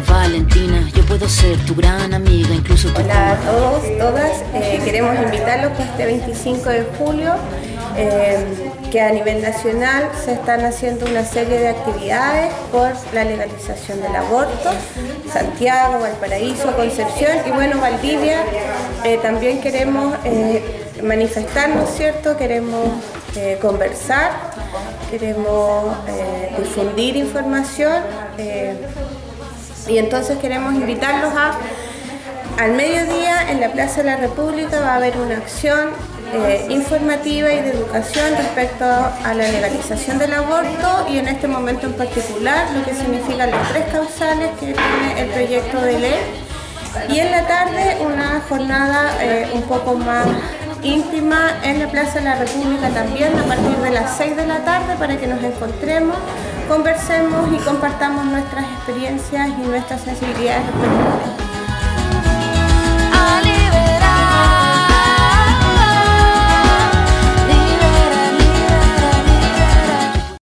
Valentina. Yo puedo ser tu gran amiga, incluso tu Hola a todos, todas. Eh, queremos invitarlos para este 25 de julio, eh, que a nivel nacional se están haciendo una serie de actividades por la legalización del aborto. Santiago, Valparaíso, Concepción y bueno, Valdivia. Eh, también queremos manifestarnos, ¿cierto? Queremos conversar, queremos difundir información y entonces queremos invitarlos a, al mediodía en la Plaza de la República va a haber una acción eh, informativa y de educación respecto a la legalización del aborto y en este momento en particular lo que significan las tres causales que tiene el proyecto de ley. Y en la tarde una jornada eh, un poco más íntima en la Plaza de la República también a partir de las 6 de la tarde para que nos encontremos, conversemos y compartamos nuestras experiencias y nuestras sensibilidades.